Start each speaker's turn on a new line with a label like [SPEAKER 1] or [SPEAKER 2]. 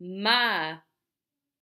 [SPEAKER 1] my